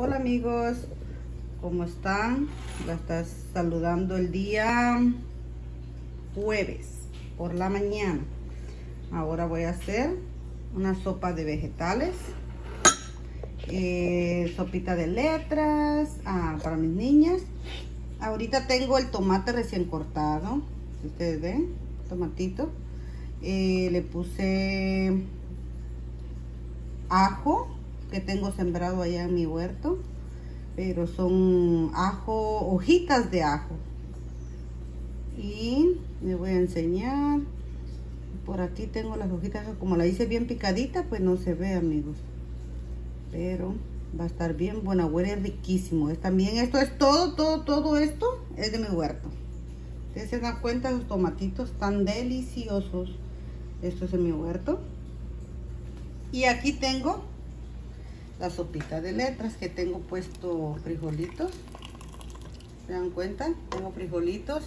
Hola amigos, ¿cómo están? La estás saludando el día jueves por la mañana. Ahora voy a hacer una sopa de vegetales, eh, sopita de letras ah, para mis niñas. Ahorita tengo el tomate recién cortado, si ustedes ven, tomatito. Eh, le puse ajo que tengo sembrado allá en mi huerto. Pero son ajo, hojitas de ajo. Y me voy a enseñar. Por aquí tengo las hojitas, como la hice bien picadita, pues no se ve, amigos. Pero va a estar bien buena, huele riquísimo. Es también esto es todo, todo, todo esto es de mi huerto. Ustedes se dan cuenta, los tomatitos tan deliciosos. Esto es de mi huerto. Y aquí tengo la sopita de letras que tengo puesto frijolitos. ¿Se dan cuenta? Tengo frijolitos.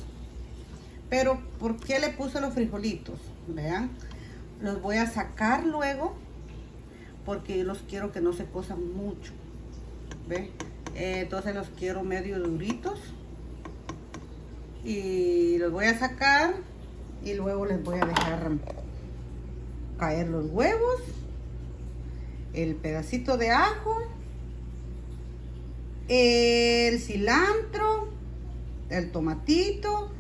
Pero, ¿por qué le puse los frijolitos? Vean. Los voy a sacar luego. Porque los quiero que no se cosan mucho. ¿Ve? Eh, entonces los quiero medio duritos. Y los voy a sacar. Y luego les voy a dejar caer los huevos el pedacito de ajo, el cilantro, el tomatito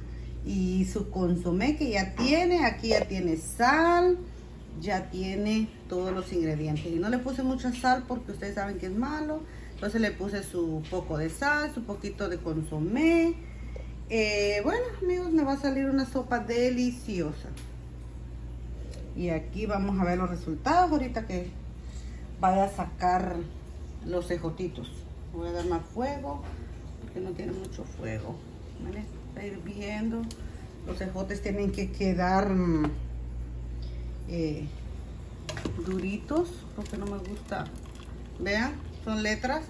y su consomé que ya tiene. Aquí ya tiene sal, ya tiene todos los ingredientes. Y no le puse mucha sal porque ustedes saben que es malo. Entonces le puse su poco de sal, su poquito de consomé. Eh, bueno, amigos, me va a salir una sopa deliciosa. Y aquí vamos a ver los resultados ahorita que vaya a sacar los ejotitos. Voy a dar más fuego porque no tiene mucho fuego. Está hirviendo. Los ejotes tienen que quedar mm, eh, duritos porque no me gusta. Vean, son letras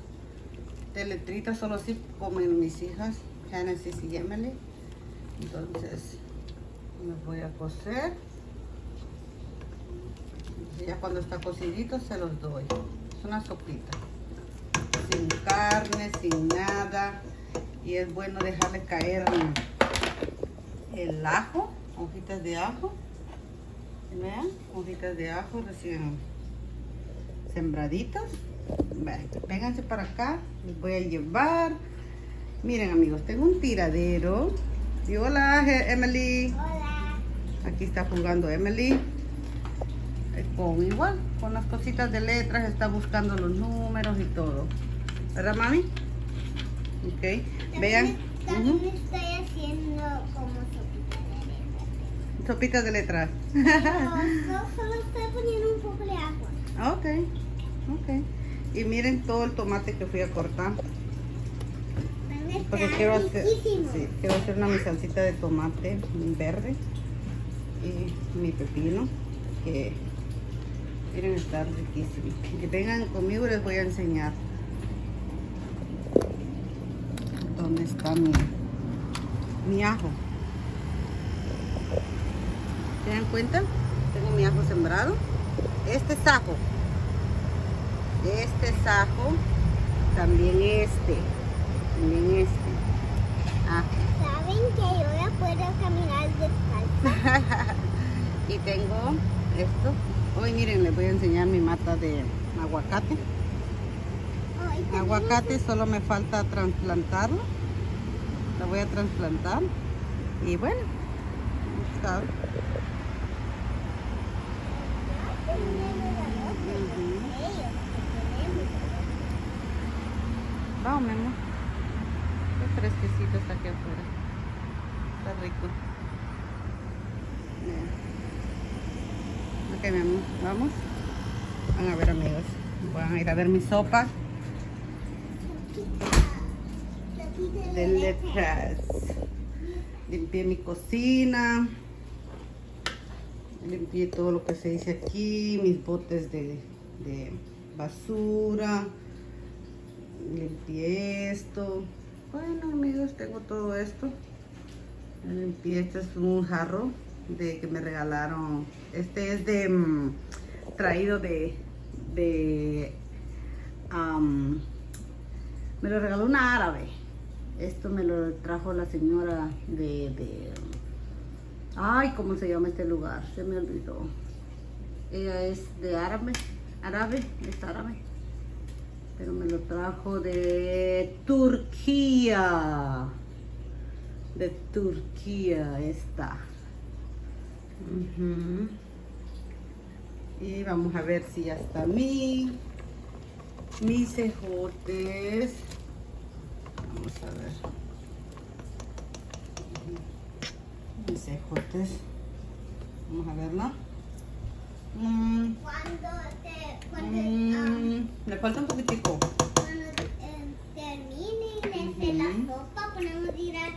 de letritas, solo así comen mis hijas, Genesis y Emily. Entonces, me voy a coser ya cuando está cocidito se los doy. Es una sopita. Sin carne, sin nada. Y es bueno dejarle caer el ajo, hojitas de ajo. Vean, hojitas de ajo recién sembraditas. Vénganse para acá, les voy a llevar. Miren amigos, tengo un tiradero. Y hola Emily. Hola. Aquí está jugando Emily con igual, con las cositas de letras, está buscando los números y todo. ¿Verdad, mami? Ok, vean. También estoy haciendo como sopita de letras. Sopitas de letras. no, solo estoy poniendo un poco de agua. Ok, ok. Y miren todo el tomate que fui a cortar. Porque quiero hacer, sí, quiero hacer una mi salsita de tomate verde y mi pepino que Miren, está riquísimo. Que vengan conmigo les voy a enseñar dónde está mi, mi ajo. ¿Se dan cuenta? Tengo mi ajo sembrado. Este es ajo. Este es ajo. También este. También este. ¿Saben que yo ya puedo caminar descalza? y tengo esto Hoy miren, les voy a enseñar mi mata de aguacate. Aguacate solo me falta trasplantarlo. La voy a trasplantar. Y bueno, está. Vamos, mi amor. Qué fresquecito está aquí afuera. Está rico. Ok, mi vamos. Van a ver, amigos. Van a ir a ver mi sopa. De letras. Limpié mi cocina. Limpié todo lo que se dice aquí. Mis botes de, de basura. Limpié esto. Bueno, amigos, tengo todo esto. Limpié, este es un jarro de que me regalaron. Este es de mm, traído de de Me lo regaló una árabe. Esto me lo trajo la señora de, de... Ay, ¿cómo se llama este lugar? Se me olvidó. Ella es de árabe. Árabe, es árabe. Pero me lo trajo de Turquía. De Turquía esta. Ujú. Y vamos a ver si ya está mi, mis ejotes. Vamos a ver. Mis ejotes. Vamos a verla. Mm, Cuando te, cuando, ah, mm, le falta un poquitico. cuando eh, termine de hacer la sopa, podemos ir a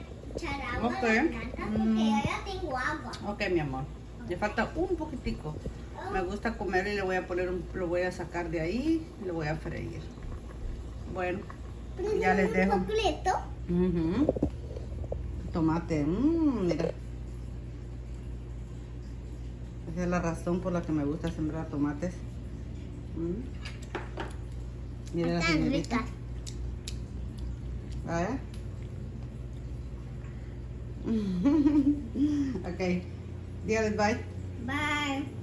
Ok. Mm. Ok, mi amor. Le falta un poquitico. Me gusta comer y le voy a poner un, lo voy a sacar de ahí y lo voy a freír. Bueno, ya les dejo. completo. Tomate, mmm, mira. Esa es la razón por la que me gusta sembrar tomates. Mm. Mira la Están señorita. ricas. ¿Vaya? okay. The other bye. Bye.